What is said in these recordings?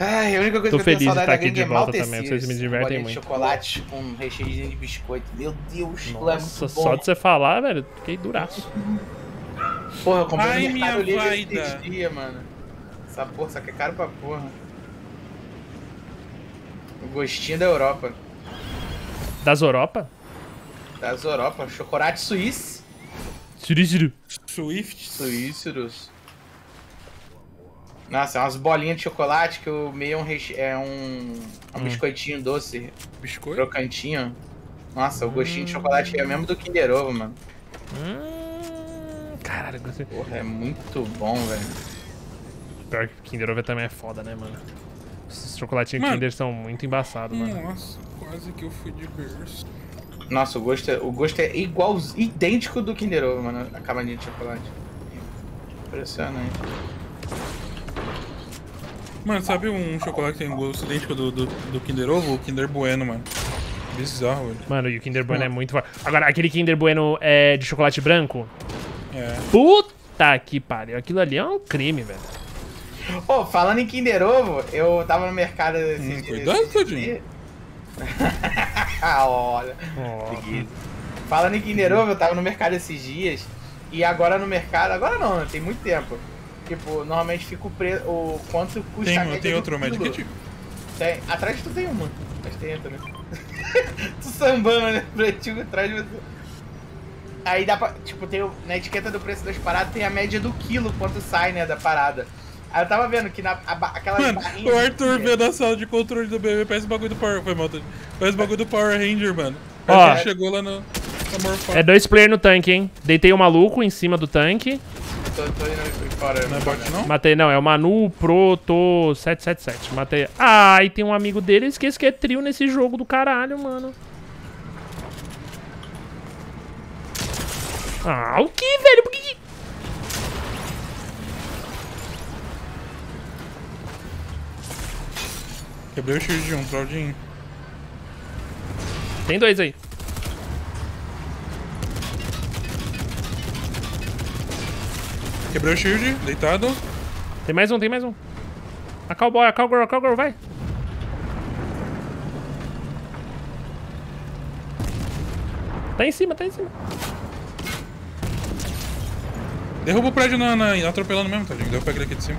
Ai, a única coisa Tô que eu feliz tenho de saudade estar da aqui de é volta Maltesers. também, vocês me divertem de muito. chocolate com recheio de biscoito. Meu Deus, aquilo é Nossa, muito bom. só de você falar, velho, fiquei duraço. Porra, eu comprei Ai, no Mercado Livre esses dias, mano. Essa porra, só que é caro pra porra. O gostinho da Europa. Das Europa? Das Europa. Chocolate suíço. Chirichiru. Swift. Suíços. Nossa, é umas bolinhas de chocolate que o meio é um, reche... é um... um Hum. biscoitinho doce, Biscoito. crocantinho. Nossa, o gostinho de chocolate é o mesmo do Kinder Ovo, mano. Hum, caralho, gostei. Porra, é muito bom, velho. Pior que Kinder Ovo também é foda, né, mano? Esses chocolatinhos Mano. Kinder são muito embaçados, mano. Nossa, quase que eu fui de berço. Nossa, o gosto é, o gosto é igual, idêntico do Kinder Ovo, mano. A camadinha de chocolate. Impressionante. Mano, sabe um chocolate que tem gosto idêntico do, do, do Kinder Ovo? O Kinder Bueno, mano. Bizarro, velho. Mano, e o Kinder Bueno é muito forte. Agora, aquele Kinder Bueno é de chocolate branco? É. Puta que pariu. Aquilo ali é um crime, velho. Pô, falando em Kinder Ovo, eu tava no mercado esses Hum, dias- cuidado, ah, olha. Preguiça. Falando em Kinder Ovo, eu tava no mercado esses dias. E agora no mercado, agora não, né? Tem muito tempo. Tipo, normalmente fica o, pre... o quanto custa a Tem, média tem outro. Magic Kit? Tem. Atrás de tu tem uma. Mas tem outra, né? tu sambando, né? Pretinho atrás de você. Aí dá pra. Tipo, tem o- na etiqueta do preço das paradas tem a média do quilo quanto sai, né? Da parada. Aí eu tava vendo que na, a, aquelas Mano, o Arthur vendo a sala de controle do bebê parece o bagulho do Power. Foi mal. Parece o bagulho do Power Ranger, mano. Ó. Chegou lá no. É dois player no tanque, hein? Deitei o maluco em cima do tanque. Tô, tô indo fora. Não é bot, não? Matei, não, é o Manu Proto 777. Matei. Ah, e tem um amigo dele, esqueci que é trio nesse jogo do caralho, mano. Ah, o que, velho? Por que que... Quebrei o shield de um, Claudinho. Tem dois aí. Quebrei o shield, deitado. Tem mais um, tem mais um. A cowboy, a cowgirl, a cowgirl, vai. Tá em cima, tá em cima. Derruba o prédio na, na- atropelando mesmo, Tadinho. Deu pra ele aqui de cima.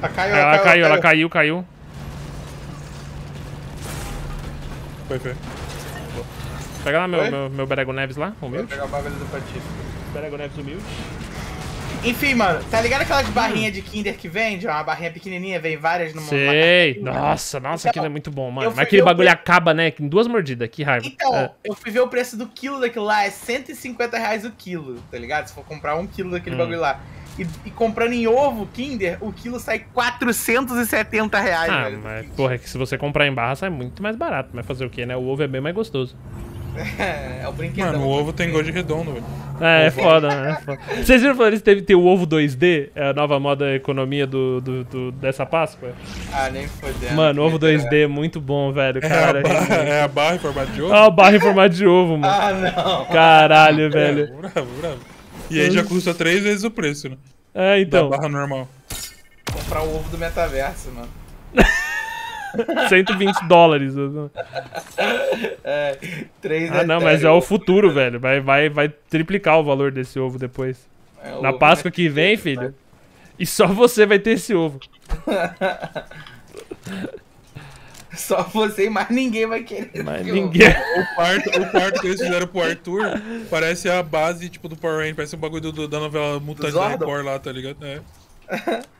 Ela caiu, Ela caiu, ela caiu, caiu. Foi, foi. Pega lá meu, Oi? meu, meu Berego Neves lá, Vou humilde. pegar o bagulho do Patife. Berego Neves humilde. Enfim, mano, tá ligado aquelas barrinhas de Kinder que vende? Uma barrinha pequenininha, vem várias numa. Sei. numa- Nossa, nossa, Então, aquilo é muito bom, mano. Mas aquele bagulho pre- acaba, né? Em duas mordidas, que raiva. Então, É. eu fui ver o preço do quilo daquilo lá, é 150 reais o quilo, tá ligado? Se for comprar um quilo daquele Hum. bagulho lá. E, e comprando em ovo Kinder, o quilo sai 470 reais, Ah, velho. mas porra, é que se você comprar em barra sai muito mais barato. Mas fazer o quê, né? O ovo é bem mais gostoso. É, o brinquedão. Mano, o ovo tem gosto de redondo, velho. É, é foda, né? É foda. Vocês viram falar que teve ter o ovo 2D? É a nova moda economia do, do, do- dessa Páscoa? Ah, nem fodendo. Mano, ovo 2D é muito bom, velho. É, Cara, a barra, é a barra em formato de ovo? Olha o barra em formato de ovo, mano. Ah, não. Caralho, velho. Bravo, bravo, bravo. E aí já custa três vezes o preço, né? É, Da então. barra normal. Comprar o ovo do metaverso, mano. 120 dólares. É, 3 Ah, não, mas é o futuro, velho. Vai, vai, vai triplicar o valor desse ovo depois. É Na Páscoa que vem, filho. E só você vai ter esse ovo. Só você e mais ninguém vai querer. Mas que ninguém. O quarto, o quarto que eles fizeram pro Arthur parece a base, tipo, do Power Rangers. Parece um bagulho do- do- da novela Mutante da? Record lá, tá ligado? É.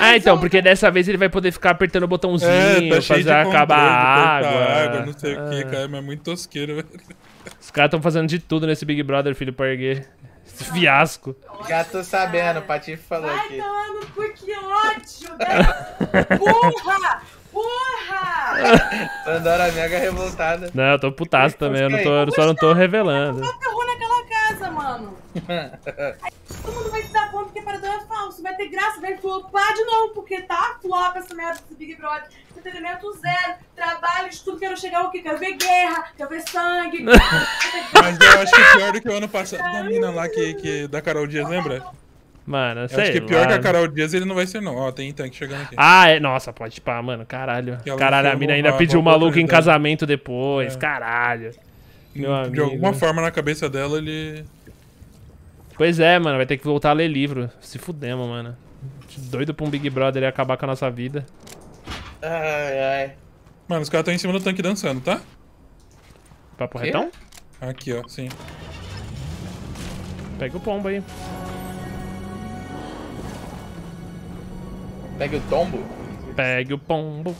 Ah, então, porque dessa vez ele vai poder ficar apertando o botãozinho, É, tá fazer acabar a cortar água. água, não sei o que, É. cara, mas é muito tosqueiro, velho. Os caras estão fazendo de tudo nesse Big Brother, filho, pra erguer. Esse fiasco. Já tô sabendo, o Patife falou Vai aqui. tomar no cu, que ódio! né? Porra! Porra! Pandora mega revoltada. Não, eu tô putaço também, eu, não tô, eu só não tô revelando. Bota rua naquela casa, mano! Aí todo mundo vai se dar conta que a paredão é falso. Vai ter graça, vai flopar de novo, porque tá flop essa merda desse Big Brother. Entretenimento zero, trabalho, estudo, quero chegar o quê? Quero ver guerra, quero ver sangue. Mas eu acho que pior do que o ano passado da mina lá que, que da Carol Dias, lembra? Mano, Eu sei acho que pior que a lá. Carol Dias ele não vai ser, não. Ó, tem tanque chegando aqui. Ah, é. Nossa, pode pá, mano. Caralho. Caralho, a mina ainda uma pediu o maluco em casamento depois. É. Caralho. Meu de amigo. alguma forma na cabeça dela ele. Pois é, mano. Vai ter que voltar a ler livro. Se fudemos, mano. Doido pra um Big Brother e acabar com a nossa vida. Ai, ai. Mano, os caras estão em cima do tanque dançando, tá? Papo Quê? retão? Aqui, ó, sim. Pega o pombo aí. Pega o tombo. Pegue o pombo.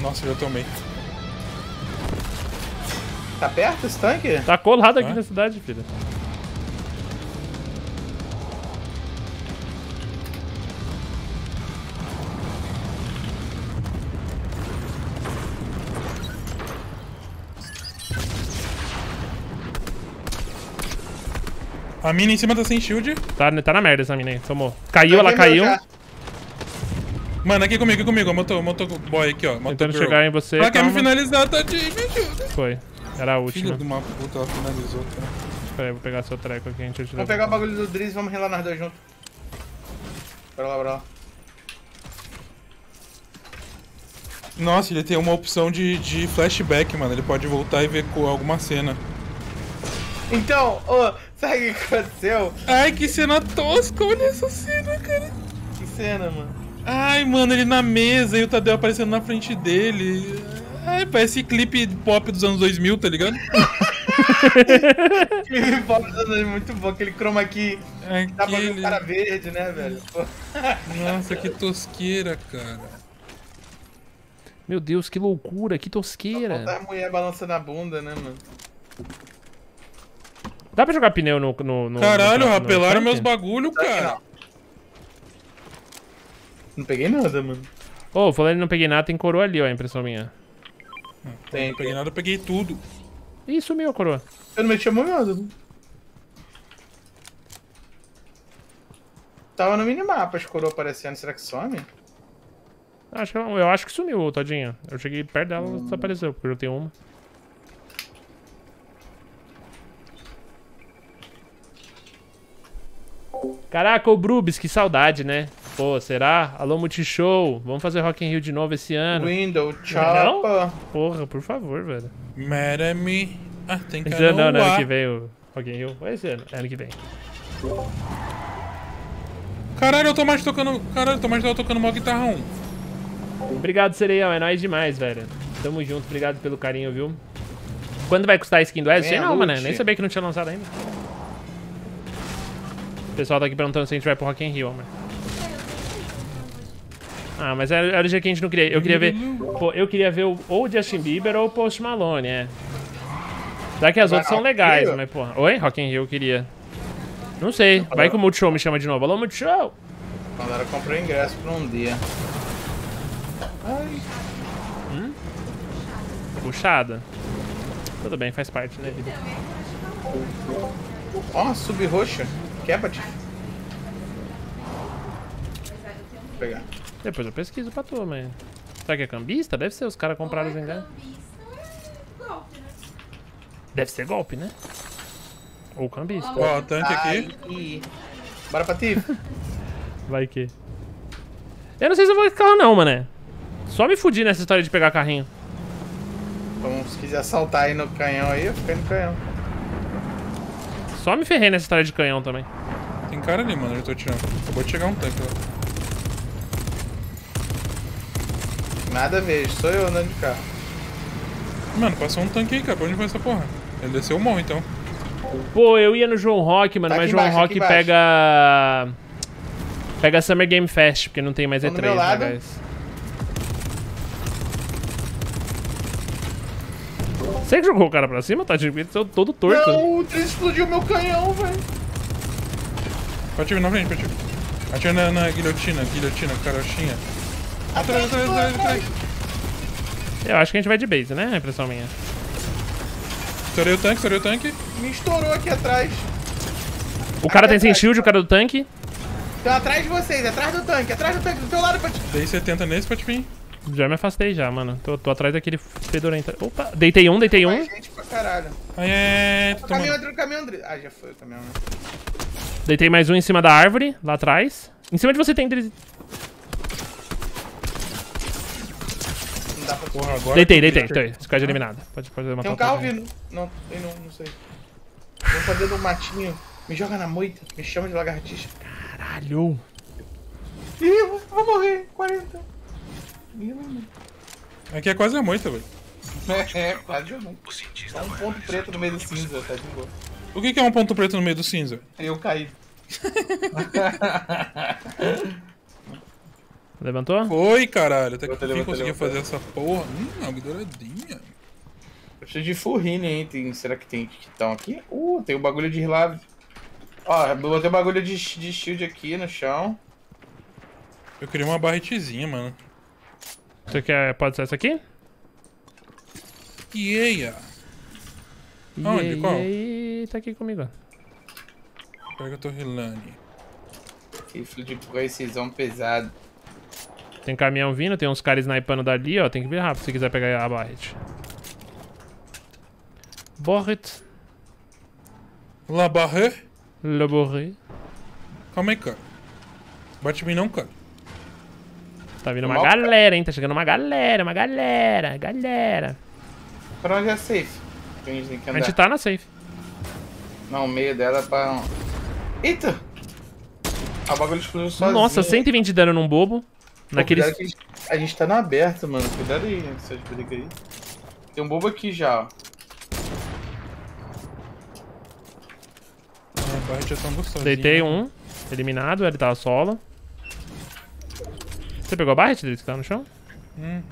Nossa, já tomei. Tá perto esse tanque? Tá colado aqui Hã? na cidade, filho. A mina em cima tá sem shield. Tá, tá na merda essa mina aí. Tomou. Caiu, ela Peguei caiu. já. Mano, aqui comigo, aqui comigo. ó, Moto, motoboy aqui, ó. Tentando girl. chegar em você. Ela quer me calma. finalizar, tadinho, me ajuda. Foi. Era a Filha última. de uma puta, ela finalizou, cara. Pera aí, vou pegar seu treco aqui, a gente Vamos pegar o bagulho do Driz e vamos relar nós dois juntos. Bora lá, bora lá. Nossa, ele tem uma opção de, de flashback, mano. Ele pode voltar e ver com alguma cena. Então, ô, sabe o que aconteceu? Ai, que cena tosca. Olha essa cena, cara. Que cena, mano. Ai, mano, ele na mesa e o Tadeu aparecendo na frente dele. Ai, parece clipe pop dos anos 2000, tá ligado? Que foda, é muito bom, aquele chroma aqui. Dá pra ver Aquele... o cara verde, né, velho? Nossa, que tosqueira, cara. Meu Deus, que loucura, que tosqueira. Falta a mulher balançando a bunda, né, mano? Dá pra jogar pneu no. no, no Caralho, no, rapelaram meus bagulho, cara. Não. Não peguei nada, mano. Ô, falando em não peguei nada, tem coroa ali, ó, a impressão minha. Eu não peguei nada, eu peguei tudo. Ih, sumiu a coroa. Eu não meti a mão em nada. Tava no minimapa as coroas aparecendo, será que some? Acho que, eu acho que sumiu, tadinha. Eu cheguei perto dela, ela desapareceu, porque eu tenho uma. Caraca, o Brubis, que saudade, né? Pô, será? Alô, Multishow, vamos fazer Rock in Rio de novo esse ano. Window, chapa. Porra, por favor, velho. At me. Ah, tem que ano não, não, ano que vem o Rock in Rio. Esse ano, ano que vem. Caralho, o Tomate tocando. Caralho, o Tomate tava tocando mó guitarrão. Obrigado, Sereião, é nóis demais, velho. Tamo junto, obrigado pelo carinho, viu? Quando vai custar a skin do Ezio? Sei Meia não, mano, nem sabia que não tinha lançado ainda. O pessoal tá aqui perguntando se a gente vai pro Rock in Rio, mano. Ah, mas era, era o dia que a gente não queria. Eu queria ver. Pô, eu queria ver o, ou o Justin Bieber ou o Post Malone, é. Já que as Vai outras são legais, mas, porra. Oi? Rock in Rio eu queria. Não sei. Vai que o Multishow me chama de novo. Alô, Multishow! Quando ela comprou ingresso pra um dia. Ai, Puxada. Tudo bem, faz parte, né, vida? ó, sub roxa. Quer, Pati? Vou pegar. Depois eu pesquiso pra tu, mas. Será que é cambista? Deve ser, os caras compraram os enganos. Golpe, né? Deve ser golpe, né? Ou cambista. Ó, tanque aqui. Ai, Bora, Pati. Vai que. Eu não sei se eu vou de carro, não, mané. Só me fudir nessa história de pegar carrinho. Então, se quiser saltar aí no canhão aí, eu fico aí no canhão. Só me ferrei nessa história de canhão também. Tem cara ali, mano, eu tô tirando. Acabou de chegar um tanque lá. Nada a ver, sou eu andando de carro. Mano, passou um tanque aí, cara. Pra onde vai essa porra? Ele desceu o morro, então. Pô, eu ia no João Rock, mano, Tá mas aqui João embaixo, Rock embaixo. pega. Pega Summer Game Fest, porque não tem mais Tô no E3, meu né, lado. guys? Você que jogou o cara pra cima, tá? Ele saiu todo torto. Não, o Tris explodiu meu canhão, velho. Pode vir na frente, pode vir. Atira na, na guilhotina, guilhotina, carochinha. Atrás, atrás, atrás, atrás. Eu acho que a gente vai de base, né? Impressão minha. Estourei o tanque, estourei o tanque. Me estourou aqui atrás. O cara tem sem shield, o cara do tanque. Tô atrás de vocês, atrás do tanque, atrás do tanque, do teu lado, Pati. Dei 70 nesse, pode vir. Já me afastei já, mano. Tô, tô atrás daquele fedorento. Opa, deitei um, deitei um. gente pra caralho. Ai, ai, ai, O tô caminhão tomando. entra no caminhão, Drizzy. Ah, já foi o caminhão, né? Deitei mais um em cima da árvore, lá atrás. Em cima de você tem, Drizzy. Não dá pra Porra, agora. Deitei, deitei. Então, squad eliminado. Pode, pode matar Tem um carro vindo. Não, tem não, não sei. Vou fazer um matinho. Me joga na moita. Me chama de lagartixa. Caralho. Ih, eu vou, vou morrer. 40. Ih, não. Aqui é quase a moita, velho. É, é, quase eu não. Só um ponto preto no meio do cinza, tá de boa. O que que é um ponto preto no meio do cinza? Eu caí. Levantou? Foi, caralho. Até que Levanta, enfim levanta, consegui fazer essa porra. Hum, uma douradinha. Eu preciso de furrine, hein? Tem, será que tem que estão aqui? Uh, tem o bagulho de relave. Ó, eu botei o bagulho de, de shield aqui no chão. Eu queria uma barretezinha, mano. Você quer. Pode ser essa aqui? Yeah. Aonde? E Qual? aí, tá aqui comigo. Pega a Torrelane. Rifle de precisão pesado. Tem caminhão vindo, tem uns caras snipando dali, ó. Tem que vir rápido se quiser pegar a Barret. Barret. La Barre. Le Borret. Calma aí, cara. Bate em mim não, cara. Tá vindo uma Mal- galera, hein? Tá chegando uma galera, uma galera, galera. Pra onde é safe? A gente tem que A gente tá na safe. Não, o meio dela é pra... Eita! Ah, o bagulho explodiu sozinho. Nossa, 120 de dano num bobo. Pô, Naqueles. cuidado que a gente- A gente tá no aberto, mano. Cuidado aí, seus perigo Tem um bobo aqui já, ó. A barrete tão gostosa. Deitei um. Eliminado, ele tava solo. Você pegou a barret dele que tá no chão? Uhum.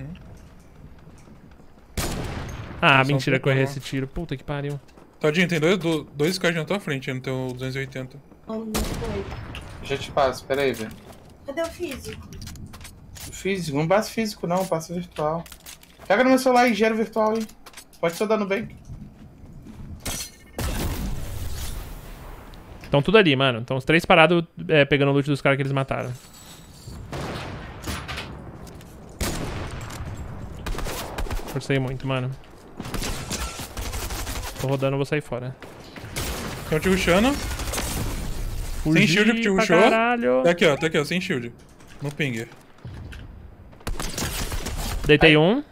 Ah, mentira que eu errei pouco, esse tiro. Puta que pariu. Tadinho, tem dois, do- dois squads na tua frente aí no teu 280. Não, não foi. Já te passo, pera aí, velho. Cadê o físico? Físico, não passo físico não, passo virtual. Pega no meu celular e gera o virtual aí. Pode só dar no bem. Estão tudo ali, mano. Estão os três parados é, pegando o loot dos caras que eles mataram. Forcei muito, mano. Tô rodando, eu vou sair fora. Estão te rushando. Fugi shield que te rushou? caralho. Tá aqui, ó. Tá aqui, ó. Sem shield. No pinger. Deitei um.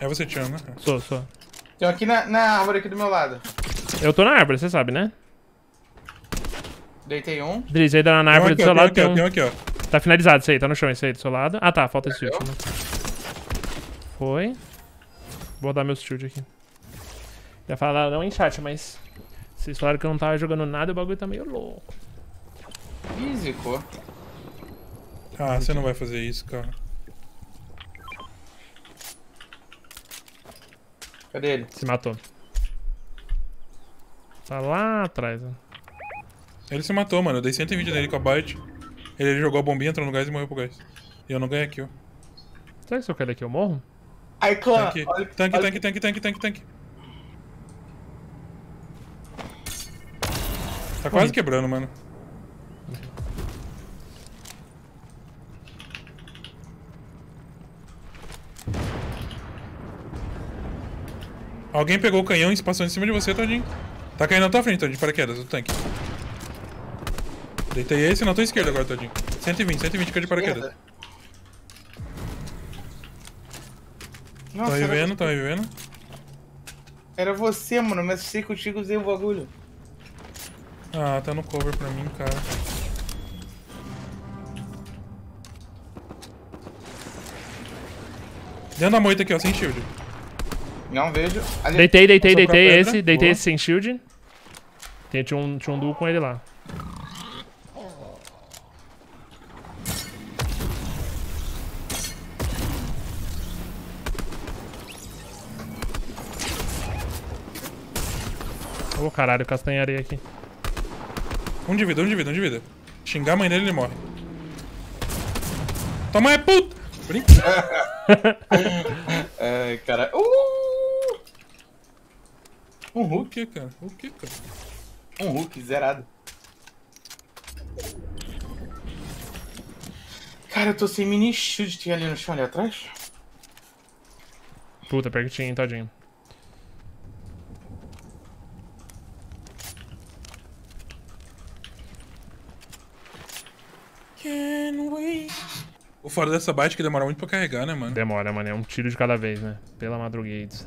É você, Tiano, né? Sou, sou. Tem um aqui na, na árvore aqui do meu lado. Eu tô na árvore, você sabe, né? Deitei um. Driz, aí na árvore do aqui, ó. seu Tem um lado aqui, tem um. Tem um aqui, ó. Tá finalizado esse aí, tá no chão esse aí do seu lado. Ah tá, falta esse shield. Né? Foi. Vou dar meus shield aqui. Ia falar não em chat, mas. Vocês falaram que eu não tava jogando nada e o bagulho tá meio louco. Físico. Ah, você não vai fazer isso, cara. Cadê ele? Se matou. Tá lá atrás, ó. Ele se matou, mano. Eu dei 120 nele com a bite. Ele jogou a bombinha, entrou no gás e morreu pro gás. E eu não ganhei kill. Será que se eu cair daqui eu morro? Aí, clã. Tanque, olha- tanque, olha- tanque, tanque, tanque, tanque, tanque. Tá quase quebrando, mano. Alguém pegou o canhão e se passou em cima de você, Todinho. Tá caindo na tua frente, Todinho, paraquedas, do tanque. Deitei esse na tua esquerda agora, Todinho. 120, 120 caiu de paraquedas. Tá Nossa, era, revivendo, tá revivendo. era você, mano. Me assustei contigo, usei o bagulho. Ah, tá no cover pra mim, cara. Dentro da moita aqui, ó, sem shield. Não vejo. Ali. Deitei, deitei, Passou deitei esse, deitei Boa. esse sem shield. Tem, tinha, um, tinha um duo com ele lá. Ô caralho, castanharei aqui. Um de vida, um de vida, um de vida. Xingar a mãe dele, ele morre. Tua mãe é puta! Brinca. Ai, cara. Uh! Um Hulk. que, cara? O que, cara? Um Hulk zerado. Cara, eu tô sem mini shield. Tem ali no chão ali atrás? Puta, hein, tadinho. O fora dessa bike é que demora muito pra carregar, né, mano? Demora, mano. É um tiro de cada vez, né? Pela madrugades.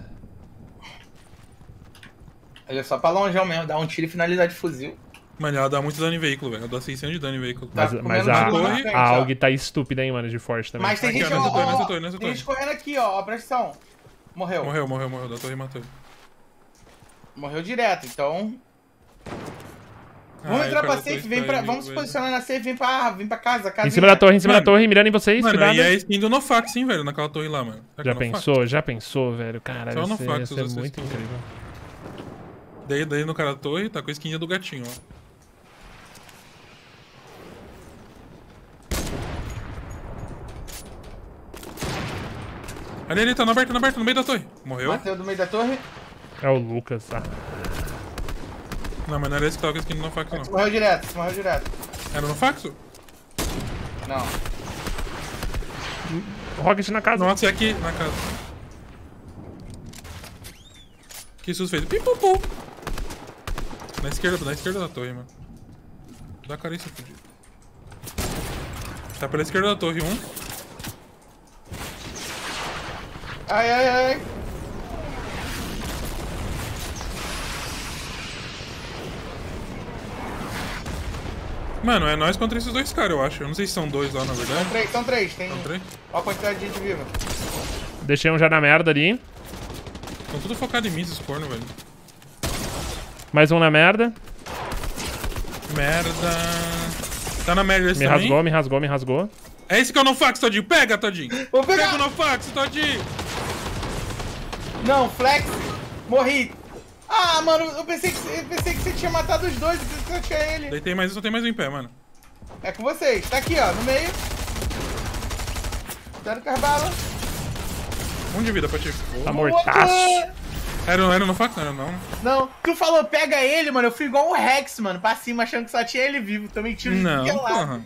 Olha só pra longeão mesmo, dar um tiro e finalizar de fuzil. Mano, ela dá muito dano em veículo, velho. Ela dá 600 de dano em veículo. Tá Mas, mas comendo a, torre. a ó. AUG tá estúpida, hein, mano, de forte também. Mas tem Aqui, gente, ó, nessa ó, torre, ó, nessa torre, nessa tem torre. gente correndo aqui, ó, presta atenção. Morreu. Morreu, morreu, morreu. Da torre matou. Morreu direto, então. Ah, Vamos entrar pra cara safe, vem tá pra, vamos se posicionar na safe, vem pra, vem pra casa, casa. Em cima da torre, em cima da Mano. torre, mirando em vocês, Mano, cuidado. e é a skin do Nofax, hein, velho, naquela torre lá, mano. Será Já é Nofax? pensou? Já pensou, velho? Caralho, Só no isso essa muito incrível. Daí, daí no cara da torre, tá com a skin do gatinho, ó. Ali, ali, tá no aberto, no aberto, no meio da torre. Morreu? Bateu do meio da torre, É o Lucas, tá? Não, mas não era esse que tava com a skin do Nofax, não. morreu direto, morreu direto. Era no Faxo? Não. Rocket na casa. Nossa, é aqui na casa. Que susto fez? Pipupu! Na esquerda, na esquerda da torre, mano. Dá cara isso fudido. Tá pela esquerda da torre, um. Ai, ai, ai. Mano, é nós contra esses dois caras, eu acho. Eu não sei se são dois lá, na verdade. Três, são três, tem. São três? Ó a quantidade de gente viva. Deixei um já na merda ali. Estão tudo focado em mim, esses cornos, velho. Mais um na merda. Merda. Tá na merda esse Me também? rasgou, me rasgou, me rasgou. É esse que é o Nofax, Todinho. Pega, Todinho. Vou Pega pegar! o Nofax, Todinho. Não, flex. Morri. Ah, mano, eu pensei que, eu pensei que você tinha matado os dois, eu pensei que eu tinha ele. Daí tem mais, só tem mais um em pé, mano. É com vocês, tá aqui, ó, no meio. Cuidado com as balas. Um de vida pra ti. Tá mortaço. Era, era o Nofax? Não era não. Não, tu falou pega ele, mano. Eu fui igual um Rex, mano, pra cima, achando que só tinha ele vivo. Também tiro de Não, lado. porra.